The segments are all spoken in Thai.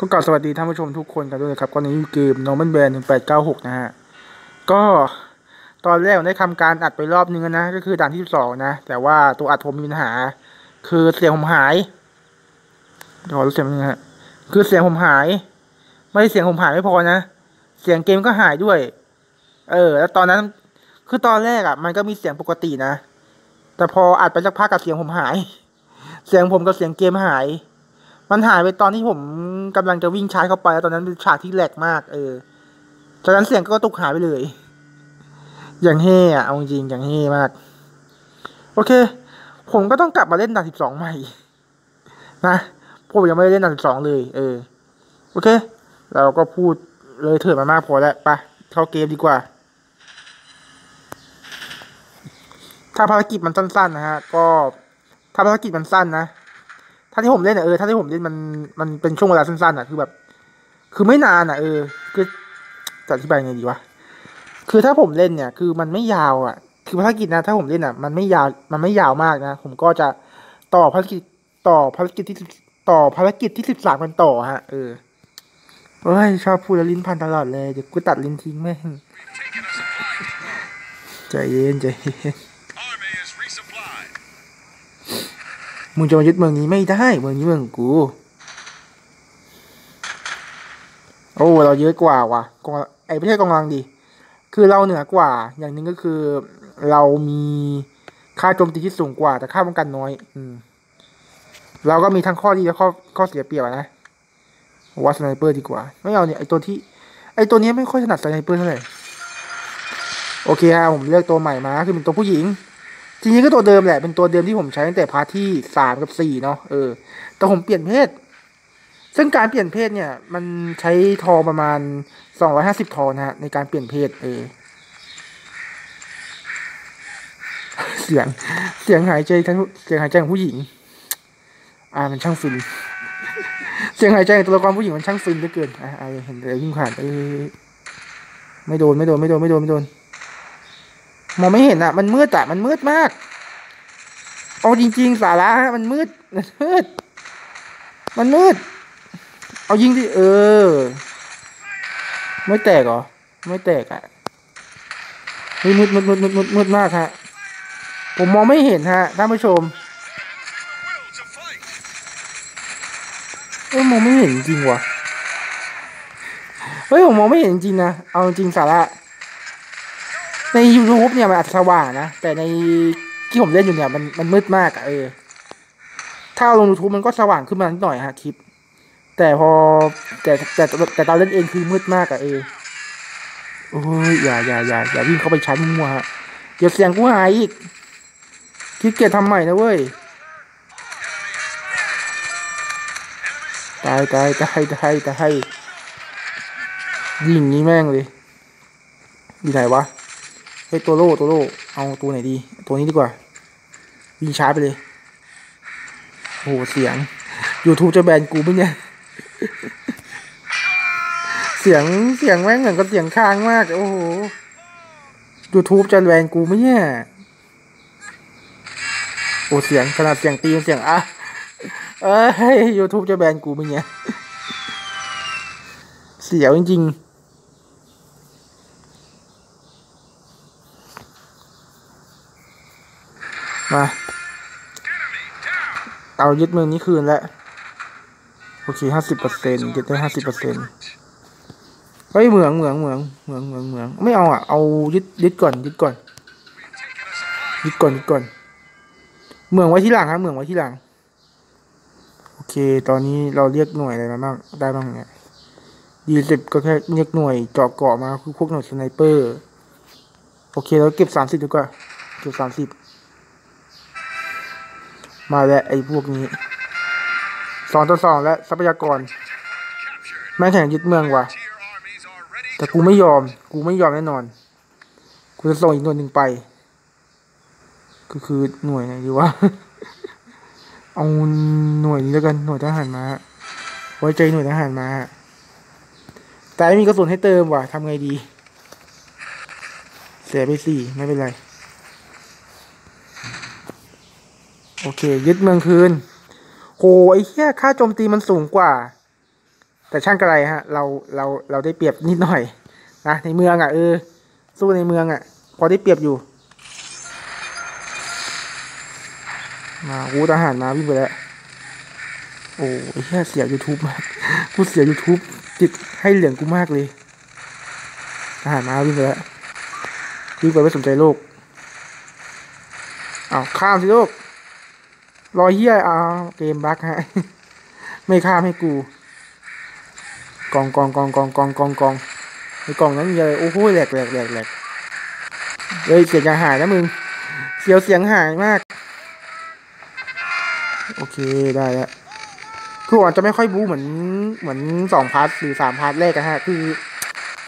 ก็กล่าวสวัสดีท่านผู้ชมทุกคนกันด้วยนะครับก็ในเกม Norman Band 1896 นะฮะ ก็ตอนแรกได้ทำการอัดไปรอบนึงนะ ก็คือด่านที่สองนะ แต่ว่าตัวอัดผมมีปัญหา คือเสียงผมหายเดี๋ยวขอรู้เสียงนึงฮะ คือเสียงผมหาย ไม่เสียงผมหายไม่พอนะ เสียงเกมก็หายด้วย เออ แล้วตอนนั้น คือตอนแรกอะ มันก็มีเสียงปกตินะ แต่พออัดไปสักพักกับเสียงผมหาย เสียงผมกับเสียงเกมหาย มันหายไปตอนที่ผมกำลังจะวิ่งชาร์จเข้าไปแล้วตอนนั้นเป็นฉากที่แหลกมาก เออจากนั้นเสียงก็ตกหายไปเลย อย่างเฮ่อะเอาจริงอย่างเฮ่มาก โอเค ผมก็ต้องกลับมาเล่นด่านสิบสองใหม่ นะผมยังไม่ได้เล่นด่านสิบสองเลย เออ โอเค เราก็พูดเลยเถิดมามากพอแล้วไปเข้าเกมดีกว่า ถ้าภารกิจมันสั้นๆนะฮะ ก็ถ้าภารกิจมันสั้นนะ ถ้าที่ผมเล่นอะเออถ้าที่ผมเล่นมันมันเป็นช่วงเวลาสั้นๆอะคือแบบ คือไม่นานอะเออคือจะอธิบายไงดีวะคือถ้าผมเล่นเนี่ย คือมันไม่ยาวอะคือภารกิจนะ ถ้าผมเล่นอะมันไม่ยาวมันไม่ยาวมากนะ ผมก็จะต่อภารกิจต่อภารกิจที่ต่อภารกิจที่สิบสามกันต่อฮะเออเฮ้ยชอบพูดแล้วลิ้นพันตลอดเลยเดี๋ยวกูตัดลิ้นทิ้งแม่งใจเย็นใจเย็น Army is resupplied. มึงจะมายึดเมืองนี้ไม่ได้ เมืองนี้เมืองกู โอ้เราเยอะกว่าว่ะกองไอประเทศกองกำลังดี คือเราเหนือกว่า อย่างหนึ่งก็คือ เรามีค่าโจมตีที่สูงกว่า แต่ค่าป้องกันน้อย อืม เราก็มีทั้งข้อดีและข้อข้อเสียเปรียบนะว่าสไนเปอร์ดีกว่า ไม่เอาเนี่ยไอตัวที่ ไอตัวนี้ไม่ค่อยถนัด sniper เท่าไหร่โอเคฮะผมเลือกตัวใหม่มาคือเป็นตัวผู้หญิง จริงๆก็ตัวเดิมแหละ เป็นตัวเดิมที่ผมใช้ตั้งแต่ part ที่สามกับสี่เนาะเออ แต่ผมเปลี่ยนเพศ ซึ่งการเปลี่ยนเพศเนี่ย มันใช้ทองประมาณสองร้อยห้าสิบทองนะฮะในการเปลี่ยนเพศเออ เสียงเสียงหายใจทั้งเสียงหายใจของผู้หญิง อ่ามันช่างฟินเสียงหายใจของตัวละครผู้หญิงมันช่างฟินเหลือเกินอ่าเห็นเลยวิ่งผ่านไปเออไม่โดนไม่โดนไม่โดนไม่โดนไม่โดน มองไม่เห็นอะ มันมืดอะ มันมืดมากเอาจริง ๆ สาระฮะมันมืด มันมืด มันมืด เอายิงดิเออ ไม่แตกเหรอ ไม่แตกอะมืดมืดมืดมืดมืดมืดมากฮะ ผมมองไม่เห็นฮะท่านผู้ชมเอ้ยมองไม่เห็นจริงว่ะ เฮ้ยผมมองไม่เห็นจริงนะ เอาจริงสาระ ใน YouTube เนี่ยมันอาจจะสว่างนะ แต่ในที่ผมเล่นอยู่เนี่ยมันมันมืดมากอะเออ ถ้าลง YouTube มันก็สว่างขึ้นมานิดหน่อยฮะคลิป แต่พอแต่แต่แต่แต่ตอนเล่นเองคือมืดมากอะเออโอ้ยอย่าอย่าอย่าอย่าวิ่งเข้าไปชั้นมั่วฮะเดี๋ยวเสียงกูหายอีกคิดเกียจทำใหม่นะเว้ยตายตายตายตายตายยิงนี้แม่งเลยอยู่ไหนวะ เฮ้ยตัวโล่ตัวโล่เอาตัวไหนดี ตัวนี้ดีกว่าวิ่งช้าไปเลยโอ้โหเสียง YouTube จะแบนกูไหมเนี่ยเสียงเสียงแม่งเหมือนกับเสียงค้างมาก โอ้โห YouTube จะแบนกูไหมเนี่ยโอ้เสียงขนาดเสียงตีเสียงอะเอ้ย YouTube จะแบนกูไหมเนี่ยเสียวจริงๆ มา เอายึดเมืองนี้คืนแล้วโอเคห้าสิบเปอร์เซ็นต์ยึดได้ห้าสิบเปอร์เซ็นต์เฮ้ยเหมืองเหมืองเหมืองเหมืองเหมืองเหมืองไม่เอาอะ เอายึดยึดก่อนยึดก่อนยึดก่อนยึดก่อนเหมืองไว้ที่หลังครับเหมืองไว้ที่หลัง โอเค ตอนนี้เราเรียกหน่วยอะไรมาบ้างได้บ้างเนี่ยยี่สิบก็แค่เรียกหน่วยเจาะเกาะมาคือพวกหน่วยสไนเปอร์ โอเคเราเก็บสามสิบดีกว่าเก็บสามสิบ มาแล้วไอ้พวกนี้สองต่อสองแล้วทรัพยากร แม่งแข่งยึดเมืองว่ะ แต่กูไม่ยอม กูไม่ยอมแน่นอน กูจะส่งอีกหน่วยหนึ่งไป ก็คือหน่วยไหนดีวะ เอาหน่วยนี้แล้วกัน หน่วยทหารมา ไว้ใจหน่วยทหารมา แต่ไม่มีกระสุนให้เติมว่ะทำไงดี เสียไปสี่ไม่เป็นไร โอเค ยึดเมืองคืนโหไอ้เหี้ยค่าโจมตีมันสูงกว่า แต่ช่างกระไรฮะ เราเราเราได้เปรียบนิดหน่อยนะในเมืองอะเออสู้ในเมืองอะ พอได้เปรียบอยู่ มาวูทหารมาวิ่งไปแล้วโอ้ยแค่เสีย YouTube มาก กูเสีย YouTube จิตให้เหลืองกูมากเลยทหารมาวิ่งไปแล้ววิ่งไปไม่สนใจโลกอ้าวข้ามสิลูก รอเฮียเอาเกม bug ฮะ ไม่ข้ามให้กูกองกองกองกองกองกองกองในกล่องนั้นมีอะไรโอ้โหแหลกแหลกแหลกแหลกเฮ้ยเสียงหายนะมึงเสียวเสียงหายมาก โอเคได้แล้วคืออาจจะไม่ค่อยบู๊เหมือนเหมือนสอง part หรือสาม part แรกอะฮะ คือ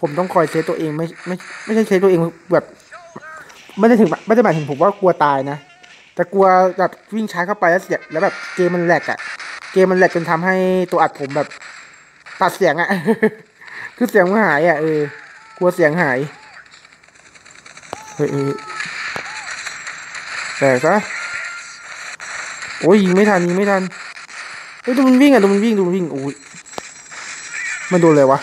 ผมต้องคอย save ตัวเองไม่ไม่ไม่ใช่ save ตัวเองแบบ ไม่ได้ถึงไม่ได้หมายถึงผมว่ากลัวตายนะ แต่กลัวแบบวิ่งช้าเข้าไปแล้วเสียแล้วแบบเกมมันแหลกอะเกมมันแหลกจนทำให้ตัวอัดผมแบบ ตัดเสียงอะคือเสียงมันหายอะเออกลัวเสียงหายเฮ้ยแต่ซะโอ้ยยิงไม่ทันยิงไม่ทันเฮ้ยดูมันวิ่งอะดูมันวิ่งดูมันวิ่งโอ้ยมันโดนเลยวะ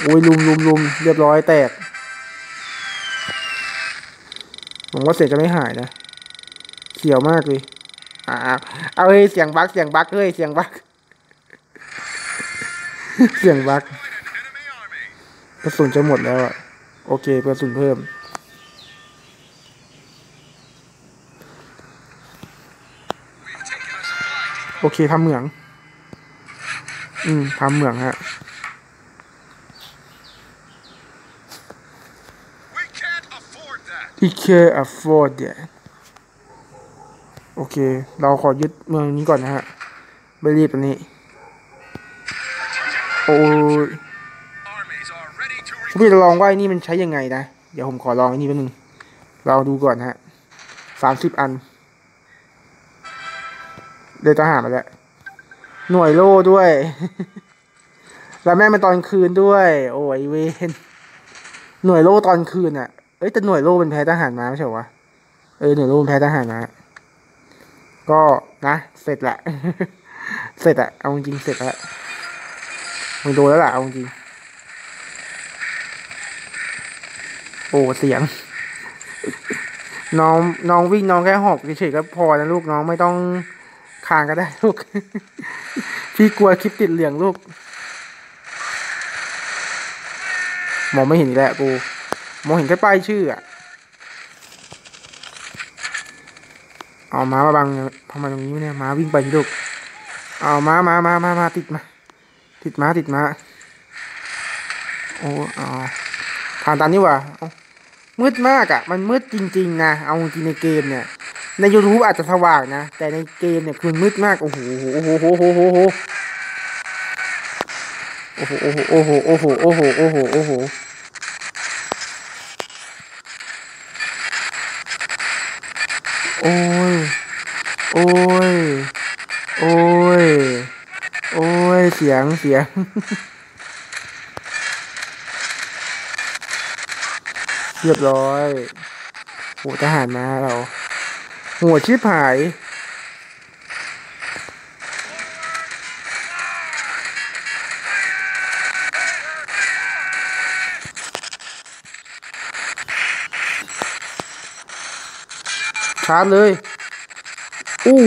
โอ้ยลุมลุมลุมเรียบร้อยแตก หวังว่าเสียงจะไม่หายนะเสียวมากเลยอ่าเอาเฮ้ยเสียงบักเสียงบักเฮ้ยเสียงบักเสียงบักกระสุนจะหมดแล้วอะโอเคกระสุนเพิ่มโอเคทำเหมือง อืมทำเหมืองฮะ We can't afford that. He can afford that โอเค เราขอยึดเมืองนี้ก่อนนะฮะ ไม่รีบอันนี้ โอ้ยผมพี่จะลองว่าไอ้นี่มันใช้ยังไงนะ เดี๋ยวผมขอลองไอ้นี่แป๊บนึง เราดูก่อนฮะสามสิบอันเดยวทหารมาแล้ว หน่วยโล่ด้วย แล้วแม่งเป็นตอนคืนด้วย โอ้ยเวนหน่วยโล่ตอนคืนอะ เอ้ยแต่หน่วยโล่เป็นแพ้ทหารมาไม่ใช่เหรอวะเออหน่วยโล่เป็นแพ้ทหารมาก็นะเสร็จละเสร็จอะเอาจริงเสร็จละมึงโดนแล้วล่ะเอาจริงโอ้เสียง น้องน้องวิ่งน้องแค่หอบเฉยๆก็พอนะลูกน้องไม่ต้องคางก็ได้ลูกพี่กลัวคลิปติดเหลืองลูกมองไม่เห็นอีกแล้วกู มองเห็นแค่ป้ายชื่ออะเอาม้ามาบังทำไมตรงนี้เนี่ยม้าวิ่งไปที่ลูกเอาม้ามามามามาติดมา ติดม้าติดม้าโอ้เอาทางตันนี่ว่าเอามืดมากอะ่ะ มันมืดจริงๆนะ เอาจริงในเกมเนี่ย ใน YouTube อาจจะสว่างนะ แต่ในเกมเนี่ยคือมืดมาก โอ้โห โอ้โห โอ้โห โอ้โห โอ้โห โอ้โห โอ้โห โอ้โห โอ้โห โอ้โห โอ้ย โอ้ย โอ้ย โอ้ย เสียง เสียง เรียบร้อยโหทหารมาเรา หัวชิบหาย ชาร์จเลยโอ้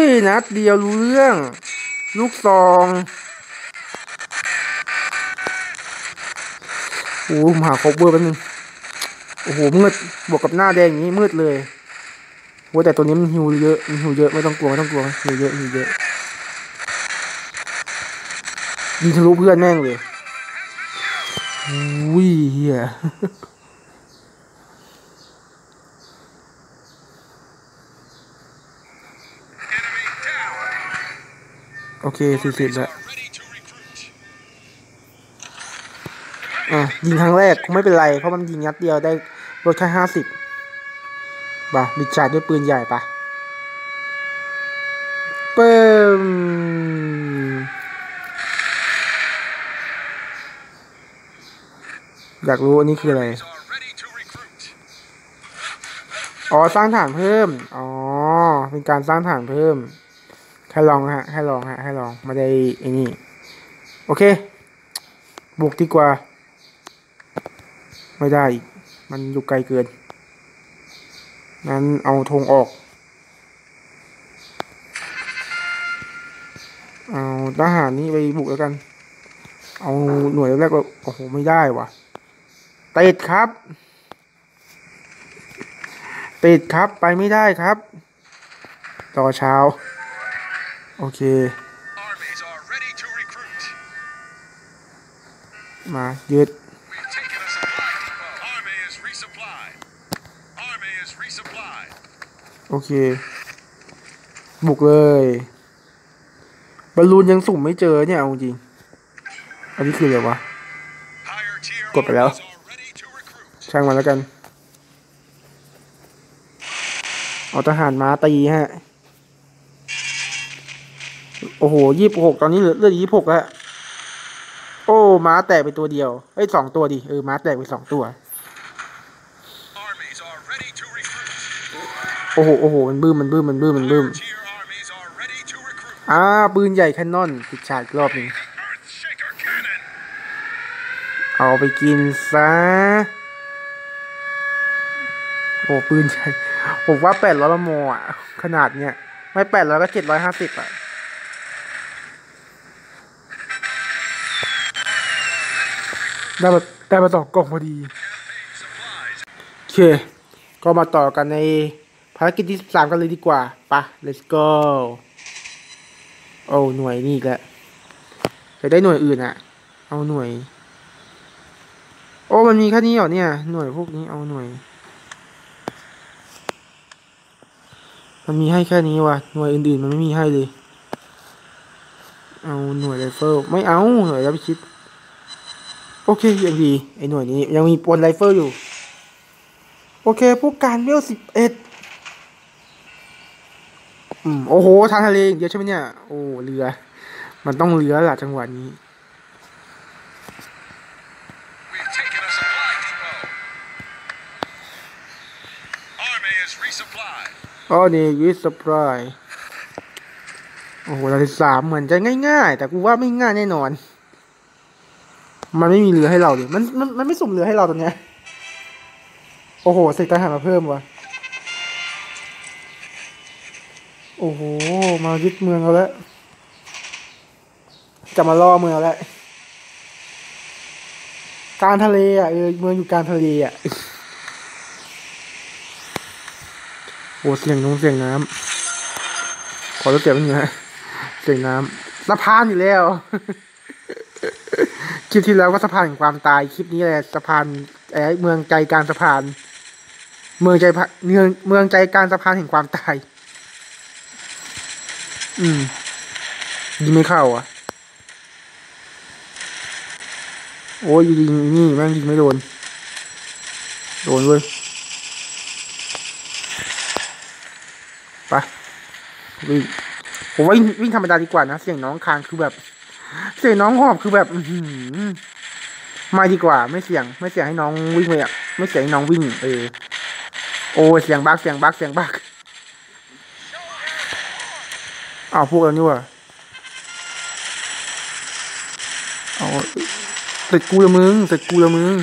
ยนัดเดียวรู้เรื่อง ลูกซองโอ้โหผมหาคบเบอร์แป๊บนึงโอ้โหมืดบวกกับหน้าแดงอย่างนี้มืดเลยโอ้แต่ตัวนี้มันหิวเยอะมันหิวเยอะไม่ต้องกลัวไม่ต้องกลัวหิวเยอะหิวเยอะยิงทะลุเพื่อนแม่งเลยอุ้ยเฮีย โอเคสี่สิบแล้วอะยิงครั้งแรกคงไม่เป็นไร เพราะมันยิงนัดเดียวได้ลดแค่ห้าสิบป่ะดิชาร์จด้วยปืนใหญ่ปะเปิมอยากรู้อันนี้คืออะไร อ๋อ สร้างฐานเพิ่ม อ๋อ เป็นการสร้างฐานเพิ่ม แค่ลองฮะแค่ลองฮะแค่ลอง ไม่ได้ไอ้นี่ โอเค บุกดีกว่า ไม่ได้ มันอยู่ไกลเกิน นั้นเอาธงออก เอาทหารนี้ไปบุกแล้วกัน เอาหน่วยแรกก็โอ้โห ไม่ได้ว่ะติดครับ ติดครับ ไปไม่ได้ครับ ต่อเช้า โอเค Armies are ready to recruit. มายึด We've taken a supply depot. Army is resupplied. Army is resupplied. โอเค บุกเลย บอลลูนยังสุ่มไม่เจอเนี่ยเอาจริง อันนี้คืออะไรวะ Higher tier Copy that. armies are ready to recruit. ช่างมันแล้วกัน เอาทหารม้าตีฮะ โอ้โหยี่สิบหกตอนนี้เหลือเหลือยี่สิบหกแล้ว โอ้ม้าแตกไปตัวเดียวเอ้ยสองตัวดิเออม้าแตกไปสองตัว โอ้โหโอ้โหมันบื้มมันบื้มมันบื้มมันบื้มอ่าปืนใหญ่แคนนอนติดฉากรอบนึงเอาไปกินซะโอ้ปืนใหญ่ผมว่าแปดร้อยละโมอะ ขนาดเนี้ย ไม่แปดร้อยก็เจ็ดร้อยห้าสิบอะ ได้มาได้มาสองกล่องพอดี โอเค ก็มาต่อกันในภารกิจที่สามกันเลยดีกว่าปะ let's go โอ้หน่วยนี่อีกแล้วจะได้หน่วยอื่นอะเอาหน่วย โอ้มันมีแค่นี้เหรอเนี่ย หน่วยพวกนี้เอาหน่วย มันมีให้แค่นี้ว่ะหน่วยอื่นๆมันไม่มีให้เลย เอาหน่วยไรเฟิลไม่เอาหน่วยรบชิด โอเคยังดีไอ้หน่วยนี้ยังมีปืนไรเฟิลอยู่ โอเคพวกการเวลสิบเอ็ดอืมโอ้โหทางทะเลอย่างเดียวใช่ไหมเนี่ย โอ้เรือ มันต้องเรือล่ะจังหวะนี้ We've taken a supply depot. Army is supply. อ๋อนี่วิสปรายโอ้โหเราสามเหมือนจะง่ายๆ แต่กูว่าไม่ง่ายแน่นอน มันไม่มีเรือให้เราดิมันมันมันไม่สุ่มเรือให้เราตอนเนี้ย โอ้โหเสกทหารมาเพิ่มว่ะโอ้โห มายึดเมืองเราแล้ว จะมาล่อเมืองเราแล้ว การทะเลอะเออเมืองอยู่การทะเลอะ โอ้เสียงน้องเสียงน้ำขอรถเก็บไว้หน่อยฮะเสียงน้ำสะพานอยู่แล้ว คลิปที่แล้วก็สะพานแห่งความตายคลิปนี้แหละสะพานไอ้เมืองใจกลารสะพาน เมืองใจพะเมืองเมืองใจกลารสะพานแห่งความตาย อืมยิงไม่เข้าอะ โอ้ยยิงนี่แม่งยิงไม่โดน โดนเว้ยไปวิ่งผมว่าวิ่งวิ่งธรรมดาดีกว่านะ เสียงน้องคางคือแบบ เสียน้องหอบคือแบบอืมาดีกว่า ไม่เสียง ไม่เสี่ยงให้น้องวิ่งเลยอะไม่เสียงให้น้องวิ่ง เออ โอ้เสียงบักเสียงบักเสียงบักเอาพวกเรานี่ว่ะเอาเสร็จกูละมึงเสร็จกูละมึง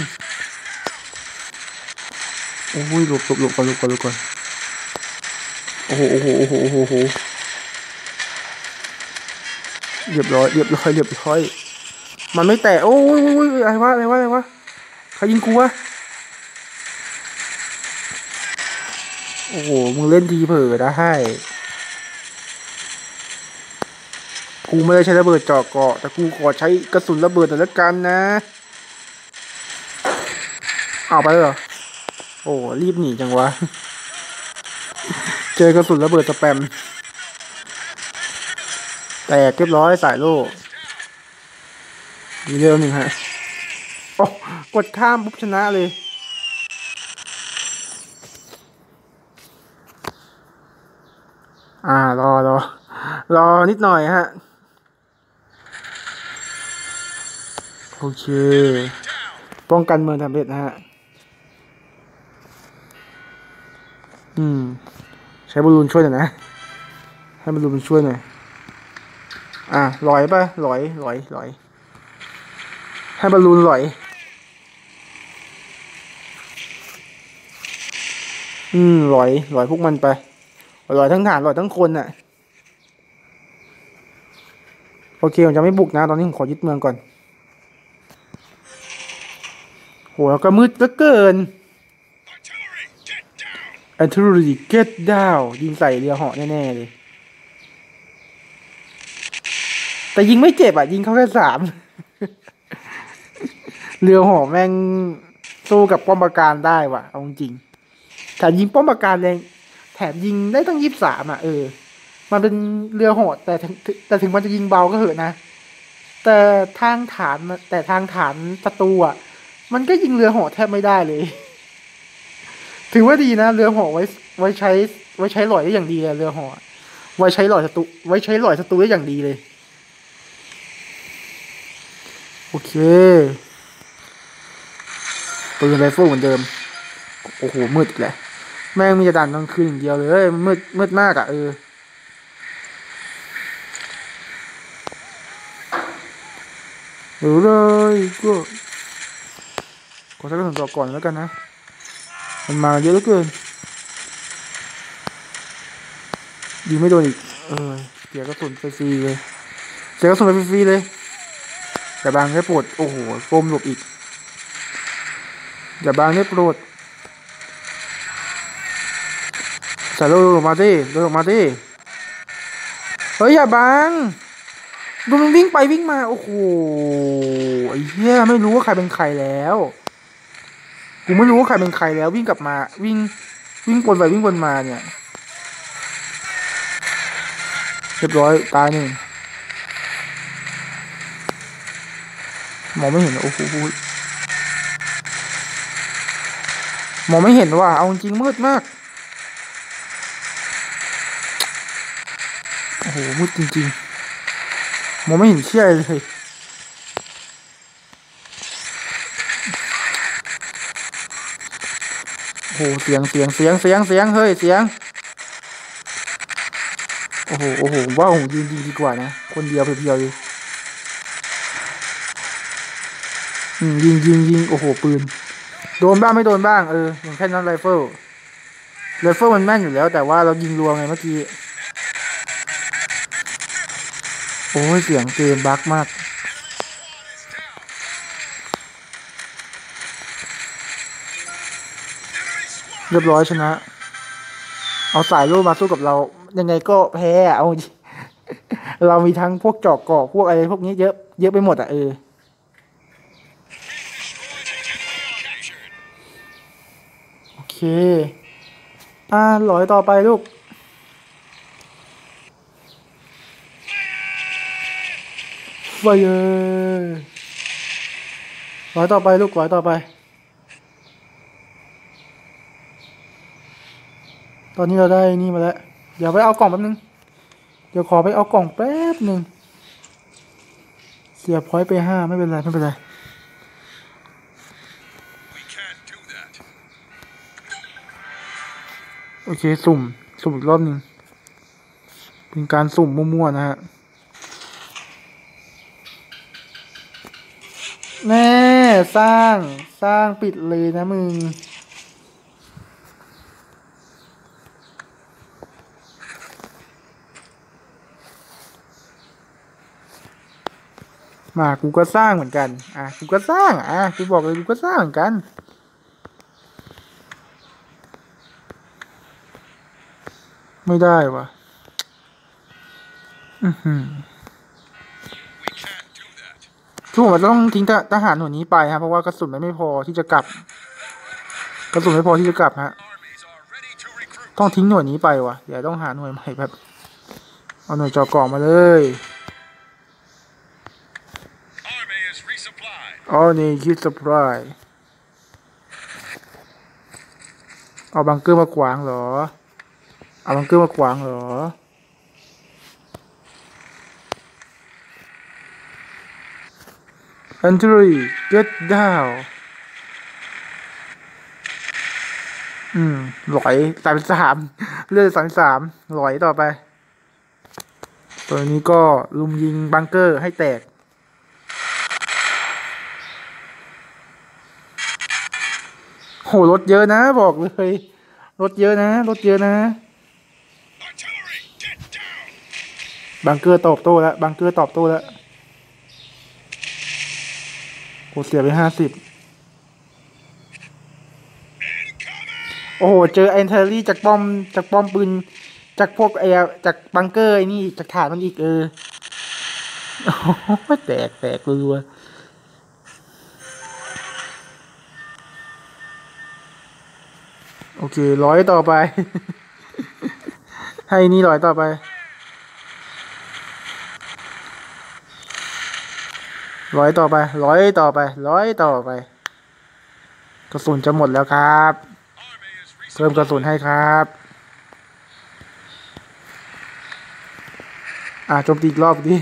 โอ้ยหลบหลบหลบก่อนหลบก่อนหลบก่อนโอ้โหโอ้โหโอ้โหโอ้โห เรียบร้อยเรียบร้อยเรียบร้อย มันไม่แตะโอ้ยอะไรวะอะไรวะอะไรวะใครยิงกูวะโอ้โหมึงเล่นทีเผลอได้กูไม่ได้ใช้ระเบิดเจาะเกาะแต่กูขอใช้กระสุนระเบิดหน่ละกันนะเอาไปเลยเหรอโอ้รีบหนีจังวะ เจอกระสุนระเบิดสแปม แตกเรียบร้อยสายโล่มีเรื่องหนึ่งฮะโอ้กดข้ามปุ๊บชนะเลย อ่ารอรอรอนิดหน่อยฮะ โอเค ป้องกันเมืองสำเร็จนะฮะ อืม ใช้บอลลูนช่วยหน่อยนะ ให้บอลลูนมันช่วยหน่อย อะลอยไปลอยลอยลอย ให้บอลลูนลอย อืมลอยลอยพวกมันไปลอยทั้งฐานลอยทั้งคนน่ะ โอเคผมจะไม่บุกนะ ตอนนี้ผมขอยึดเมืองก่อนโหแล้วก็มืดเหลือเกิน Artillery, get down! อันทูรีเกตดาวยิงใส่เรือเหาะแน่ ๆ เลย แต่ยิงไม่เจ็บอะ ยิงเขาแค่สาม เรือหาะแม่งสู้กับป้อมปราการได้ว่ะเอาจริงแถมยิงป้อมปราการแรงแถมยิงได้ตั้งยี่สิบสามอะเออ มันเป็นเรือเหาะแต่แต่ถึงมันจะยิงเบาก็เหอะนะ แต่ทางฐานแต่ทางฐานศัตรูอะ มันก็ยิงเรือเหาะแทบไม่ได้เลย ถือว่าดีนะเรือเหาะไว้ไว้ใช้ ไว้ใช้หลอยได้อย่างดีเลยเรือเหาะไว้ใช้หลอยศัตรูไว้ใช้หลอยศัตรูได้อย่างดีเลย โอเคปืนไรเฟิลเหมือนเดิม โอ้โห มืดอีกแล้วแม่งมีแต่ด่านกลางคืนอย่างเดียวเลยมืดมืดมากอะ่ะเออเดี๋ยวเลยก็ขอใช้กระสุนต่อก่อนแล้วกันนะ มันมาเยอะเหลือเกินยิงไม่โดนอีก เออเสียกระสุนไปฟรีเลยเสียกระสุนไปฟรีเลย อย่าบางให้โปรดโอ้โหกลมหลบอีก อย่าบางให้โปรดใส่โลมาดิโลมาดิเฮ้ยอย่าบังดูมันวิ่งไปวิ่งมา โอ้โหไอ้เหี้ยไม่รู้ว่าใครเป็นใครแล้วกูไม่รู้ว่าใครเป็นใครแล้ว วิ่งกลับมา วิ่งวิ่งวนไปวิ่งวนมาเนี่ยเรียบร้อยตายหนึ่ง มองไม่เห็น โอ้โหมองไม่เห็นว่ะเอาจริงมืดมาก โอ้โห มืดจริงๆ มองไม่เห็นเชี่ยอะไรเลยโอ้โห เสียง เสียง เสียง เสียง เสียง เฮ้ย เสียง โอ้โห โอ้โห ว่าผมยืนยิงดีกว่านะ คนเดียวเพียวๆ ยิงยิงยิงโอ้โหปืน โดนบ้างไม่โดนบ้างเอออย่างแค่นั้นไรเฟิลไรเฟิลมันแม่นอยู่แล้ว แต่ว่าเรายิงรัวไงเมื่อกี้ โอ้ยเสียงเกม bug มากเรียบร้อยชนะ เอาสายโล่มาสู้กับเรา ยังไงก็แพ้ เอา เรามีทั้งพวกจอกเกาะพวกอะไรพวกนี้เยอะ เยอะไปหมดอะเออ เค อ่าลอยต่อไปลูก ไฟเออร้อยต่อไปลูกร้อยต่อไป ตอนนี้เราได้นี่มาแล้ว เดี๋ยวไปเอากล่องแป๊บนึง เดี๋ยวขอไปเอากล่องแป๊บหนึ่งเสียพอยไปห้าไม่เป็นไร ไม่เป็นไร โอเค สุ่ม สุ่มอีกรอบหนึ่งเป็นการสุ่มมั่วๆนะฮะแน่สร้างสร้างปิดเลยนะมึง มากูก็สร้างเหมือนกัน อะกูก็สร้าง อะกูบอกเลยกูก็สร้างเหมือนกัน ไม่ได้วะอือหือ We can't do that. ทุกคนต้องทิ้งทหารหน่วยนี้ไปครับเพราะว่ากระสุนมันไม่พอที่จะกลับ กระสุนไม่พอที่จะกลับฮะ ต้องทิ้งหน่วยนี้ไปวะเดี๋ยวต้องหาหน่วยใหม่แบบเอาหน่วยจอกล่องมาเลยอ๋อนี่คิดสปายเอาบังเกอร์มาขวางเหรอ เอาบังเกอร์มาขวางเหรอ Entry get down อืมหลอยสามสามเลือดสามสามหลอยต่อไป ตัวนี้ก็ลุมยิงบังเกอร์ให้แตก โหรถเยอะนะบอกเลย รถเยอะนะ รถเยอะนะ Artillery, get down! บังเกอร์ตอบโต้แล้วบังเกอร์ตอบโต้แล้วโหเสียไปห้าสิบโอ้โห เจอ artillery จากป้อมจากป้อมปืน จากพวกไอ้จากบังเกอร์ไอ้นี่จากฐานมันอีกเออโอ้โหแตกแตกรัวๆโอเคร้อยต่อไป ให้นี่ร้อยต่อไป ร้อยต่อไป ร้อยต่อไป ร้อยต่อไป กระสุนจะหมดแล้วครับ เพิ่มกระสุนให้ครับ อ่าโจมตีอีกรอบดิ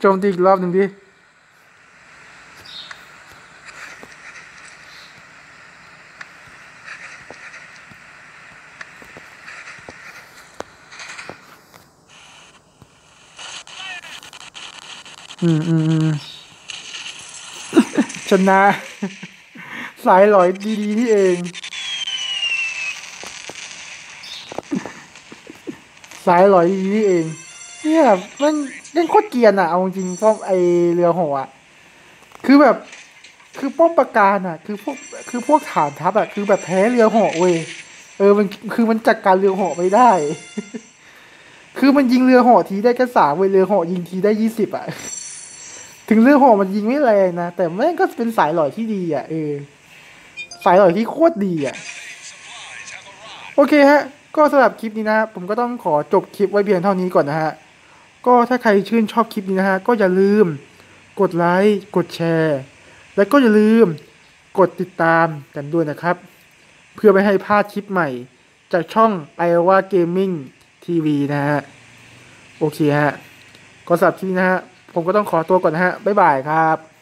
โจมตีอีกรอบหนึ่งดิอืมอืมอืม ชนะ สายหลอยดีๆนี่เอง สายหลอยดีๆนี่เอง เนี่ยมันเล่นโคตรเกียนอะเอาจริงๆป้อมไอเรือหออะคือแบบ คือป้อมปราการอะคือพวกคือพวกฐานทัพอะคือแบบแพ้เรือหอเว้ยเออมันคือมันจัดการเรือหอไม่ได้ คือมันยิงเรือหอทีได้แค่สามเว้ยเรือหอยิงทีได้ยี่สิบอะ ถึงเรือหอมันยิงไม่แรงนะ แต่แม่งก็เป็นสายหล่อยที่ดีอะเออ สายหล่อยที่โคตรดีอะ โอเคฮะ ก็สำหรับคลิปนี้นะผมก็ต้องขอจบคลิปไว้เพียงเท่านี้ก่อนนะฮะ ก็ถ้าใครชื่นชอบคลิปนี้นะฮะ ก็อย่าลืมกดไลค์ กดแชร์ และก็อย่าลืมกดติดตามกันด้วยนะครับ เพื่อไม่ให้พลาดคลิปใหม่ จากช่องไอว่าเกมมิ่งทีวีนะฮะ โอเคฮะ ก็สำหรับคลิปนี้นะฮะ ผมก็ต้องขอตัวก่อนนะฮะบ๊ายบายครับ